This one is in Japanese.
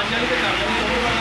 अंजलि से कर